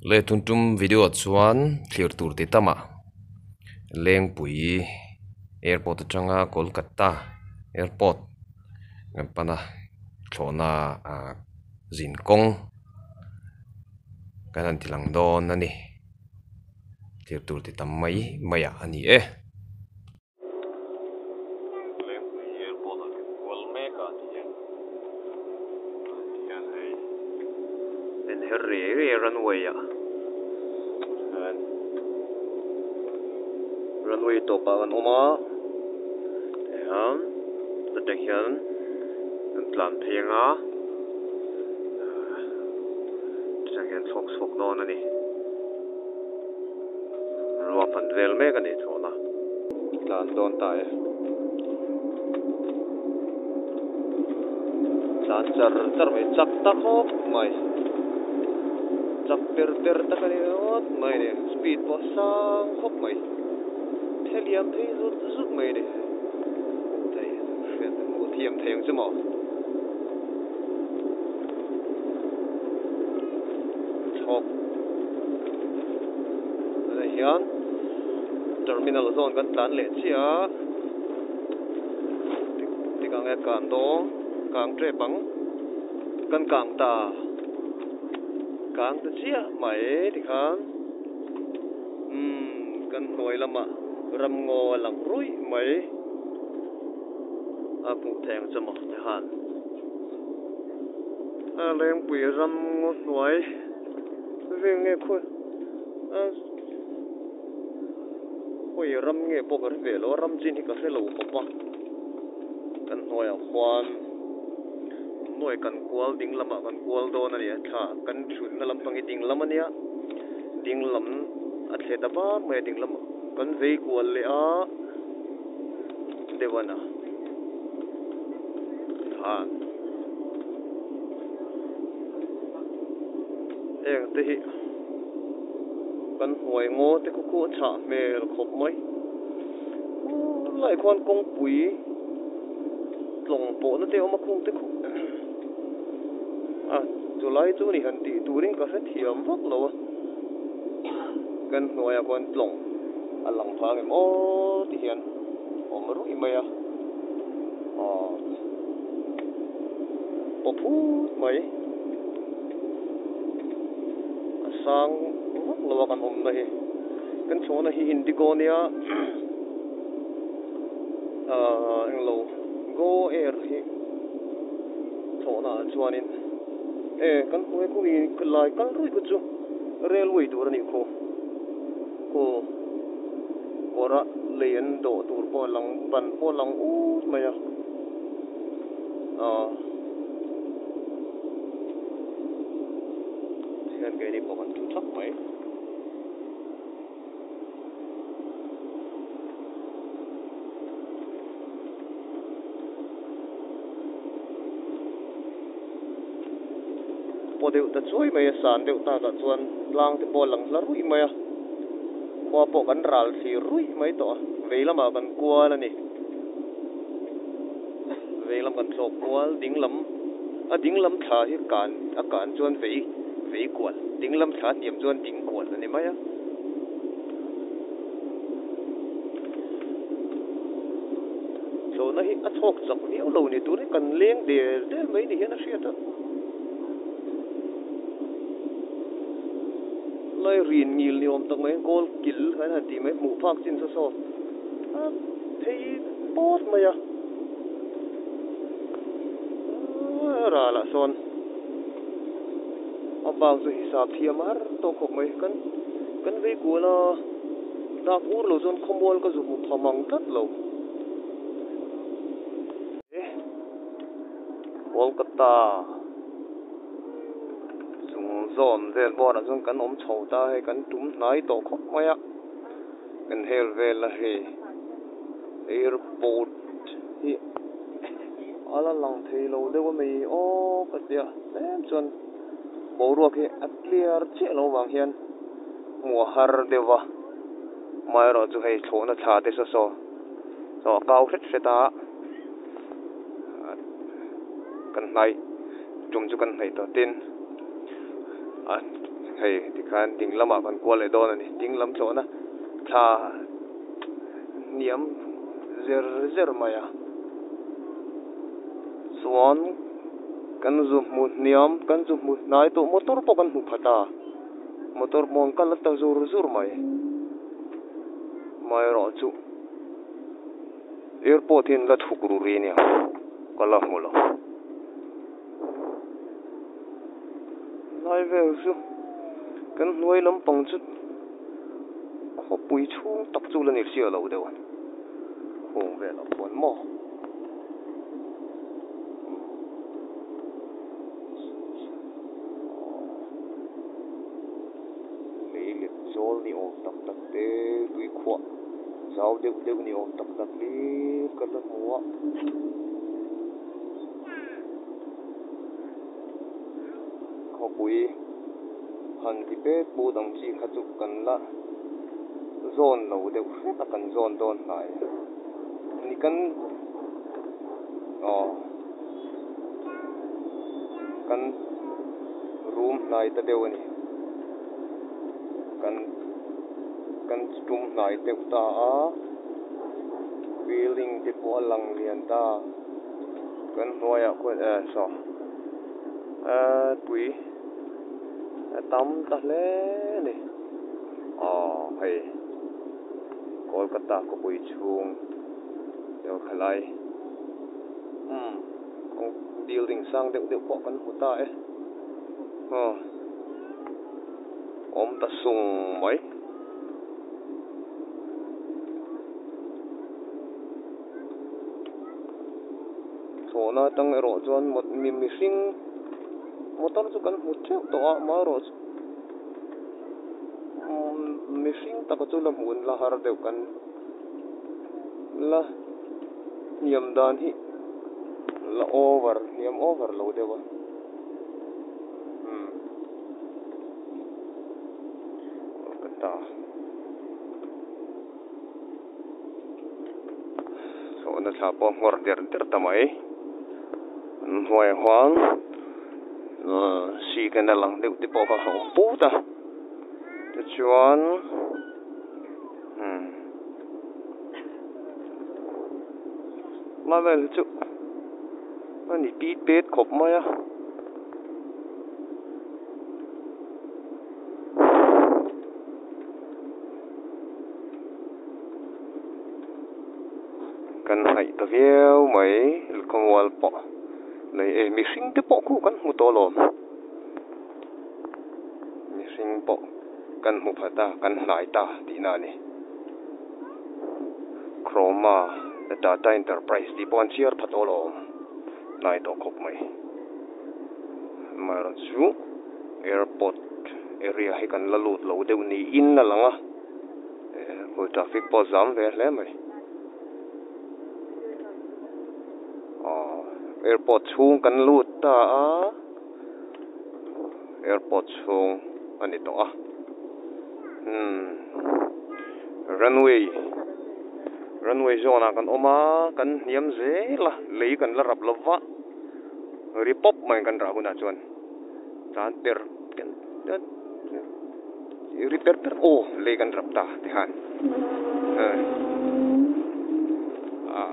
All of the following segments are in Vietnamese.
le tun tum video chuan thlir tur ti tama leng pui airport atanga kolkata, airport. Ngam pana thlawna a zin kong kanan tilang don ani thlir tur ti tam mai maya ani e eh. every runway อะ runway ตัวปากนออกมาเนี่ยตัวเด็กยันมันหลันเพียงอะจะเห็นฟอกฟอกนอนนี่รวมพันเวลเมกันนี่ทัวนะหลานโดนตาย lancar lancar mai chak tak hop kan ni ot mai ne speed po sang khop mai theliam thei zut zut mai ne thei phiền mu thiam theng chứ mà. Chok đây hian terminal zone kan tlan le chia à? ti kang e kan do kang tre pang kan kang ta kang ta chia mai ti khan um kan noi lama ram ngo lang rui mai a à, pu theng chamo te han a à, leng pui ram ngo noi ve nghe khôi a à, khôi ram nghe bộ cái về lo ram chín thì có thể lâu không pa cần noi a khoan nuôi cần kual ding lama kan kual do na ni tha kan thun na lam pangi ding lama nia ding lam a the da ba me ding lama kan vei kual le a dewana ha eng te hi kan hoi ngo te ku ku cha me khop mai lai kwan kong pui tlong po na te oma khung te khu à chu lai này ni han ti turing ka fe thiam vak lo kan huai a kwan tlong a lang phang em o ti hian om ru i mai a à? Po phut mai sang vak lo kan om na hi kan chona hi indigo nia à ang lo go air hi chona chuanin e kan huai ku i lai kan rui ku chu railway tur ani ko ko ora lein do tur po lang pan po lang u maya à hian ke ni po kan thu thak mai po deuh ta chuai mai a san deuh ta ka chuan lang te po lang la rui mai a kwa po kan ral si rui mai to veilama kan kual ani veilam kan thlok kual dinglam a dinglam thla hi kan a kan chuan vei vei kual dinglam thla niam chuan ding kual ani mai a so na hi a thok chak ni lo ni tur kan leng de de mai ni hian a hriat a lai rin ngil ni om tak mai gol kil kan ha ti mai mu phak chin so so a thei bot mai ra la son. A bang zu hisab thiam har to khop mai kan kan ve ku la dak ur lo zon khomol ka zu mu phamang tat lo Kolkata sung zon vel bo na zon kan om chho ta he kan tum nai to kho mai a kan hel ve la he airport. Hi. Ala lang thei lo de wa mei o ka tia em chon bo ruak hi a clear che lo wang hian mua har de wa mai ro chu hei thona tha de so so so kau hret hreta kan nai tum chu kan hnai to tin. a hei ti kan dinglam kan ko le don ni dinglam to na tha niam zer zer maya suan kan zu mu niam kan zu mu nai to motor po kan mu phata motor mon kan la ta zur zur mai mai ro chu airport in la thukru ri ni kala mulo lai ve su kan nuôi lắm bằng chút có bụi chú, tập chu lên nhiệt siêu lâu đâu hùng về là buồn mò lấy liệt chôl ni ôm tập tập tê tùy khua giáo đều đều ni ôm tập tập lý cất lớp mua có bụi han bé, pe đồng dang chi kha chu kan la zone lo de ta kan zone don nai ni kan oh kan room nai ta dewani kan kan tum nai te ta a building te po lang lian ta kan noya ko eh so eh tui tắm ta lẽ nè. Ờ hay. Gọi cả ta có buổi chuông. Đều khai lại um hmm, con building sang đều đều bỏ con hụt ta ấy. Ờ. Ôm ta sung mấy. Số na tăng ở chỗ một mình sinh motor juga mucho toa maros hmm, mishing takachulam un lah har deukan la niam dan hi la over niam over lo dewa wah, kata. So na sapo ngor der der tamai hoài hoang Ờ, si cái này lang đi bỏ vào hậu bố ta. Để chuan ừ. mà về chú anh đi biết biết khóc mà ya kan hai ta vieu mai con wal lấy em mi sinh te po ku kan mu to lo mi sinh po kan mu phata kan lai ta ti na ni chroma data enterprise di pon chiar phato lo nai to khop mai maron chu airport area hi kan la lut lo deu ni in na langa ko traffic po jam ve hle mai airport chung kan luta airport chung. Ah, Ani to ah. Hmm. Runway. Runway zona kan oma kan yam ze kan la kan larap lava ripop main kan ra acuan chuan. Chanter kan repair ter oh le kan rap ta tihan eh. ah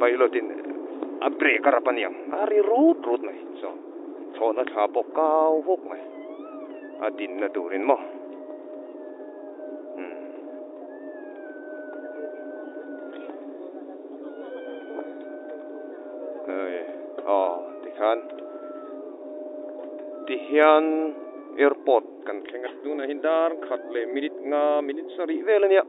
pilotin अब breaker अपन यम yang hari route में so so, ना था पोकाओ वोक में आ दिन ना दूरिन Oh, kan. Airport. Kan kengas duna hindar khat le minit nga minit sari velania.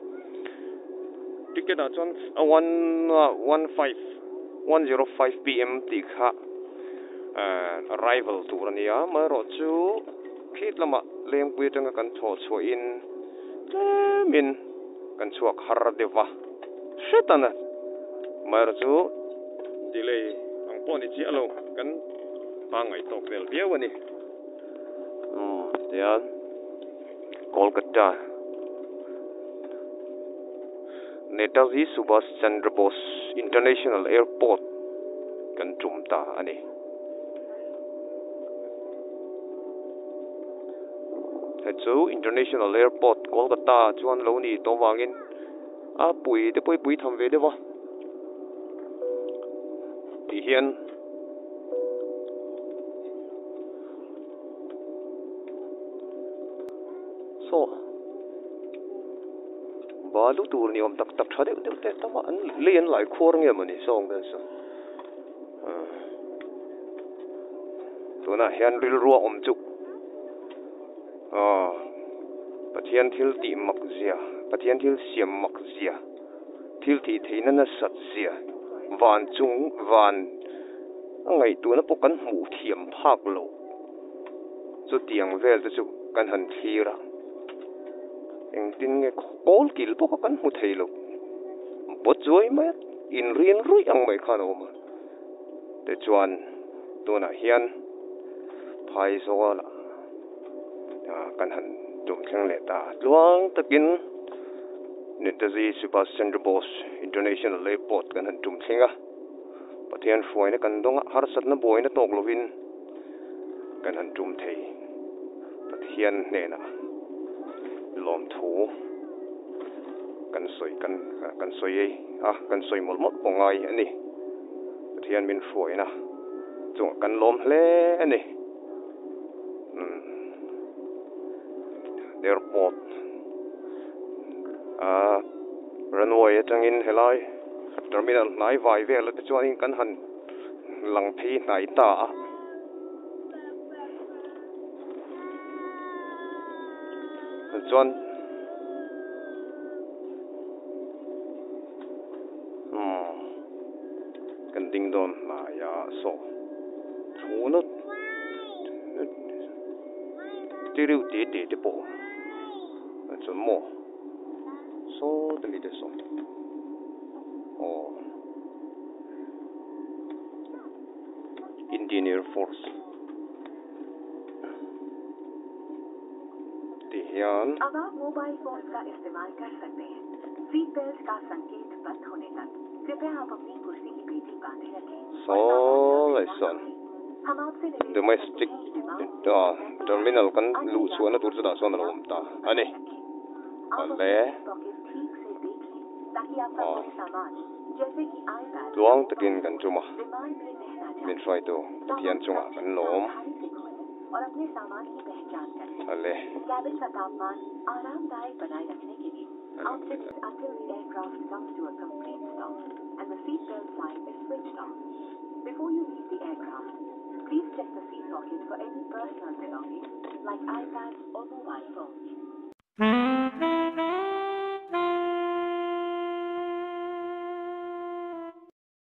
Tiket a chon a ah, one uh, one five. One zero five pm ti kha arrival tur ania ma ro chu khit lama lem pui tanga kan tho chho in min kan chuak har dewa shetana ma ro chu delay ang poni chi alo kan pangai tok del biawani um tian kolkata Netaji Subhash Chandra Bose International Airport kan chumta ani he chu international airport, kolkata chuan lo ni to wangin a à, pui te pui pui tham ve dewa ti hian so balu tur ni om tak tak thade de te tama an len lai khor nge mani song ben sa tuna ờ. hian ril ruwa om chu à ờ. pathian thil ti mak zia pathian thil siam mak zia thil ti theina na sat zia van chung van ngai tu na pokan mu thiam phak lo chu tiang vel chu kan han thira en tin nge kol kil po kan mu thei lo bo chuai ma in rin rui ang mai khan oma te chuan tuna hian phai zo la kan han dum thlang le ta luang takin Netazi subhas Chandra Bose International Airport kan han dum thlinga pathian fuaina kan donga har satna boina tok lovin kan han dum thei pathian nena lom thu kan soi kan kan soi ei a kan soi mol mot pongai ani phổi min fuaina chung kan lom hle ani airport a runway atangin helai terminal nai vai vel te anh kan han lang thi nai ta 砖，嗯，跟叮咚玛雅说，说那滴溜滴滴爹爹的不？怎么，说的里的是？哦，Indian Air Force。ध्यान अब आप mobile phone का इस्तेमाल कर सकते हैं seat belt का संकेत बंद होने तक कृपया आप अपनी कुर्सी की पेटी बांधे रखें so lai son हम आपसे निवेदन domestic करते हैं कि विमान uh, terminal kan lu chuan tur chu da chuan lo ta ani आप le अपनी पॉकेट ठीक से देखें ताकि आपका हाँ। कोई सामान जैसे कि iPad luang takin kan chuma विमान में रहना min चाहिए fai tu pathian chunga kan lom सावधानी से खोलें और अपने सामान की पहचान करें कैबिन का तापमान आरामदायक बनाए रखने के लिए outfit until the aircraft comes to a complete stop and the seatbelt sign is switched on. Before you leave the aircraft, please check the seat pocket for any personal belongings like iPads or mobile phones.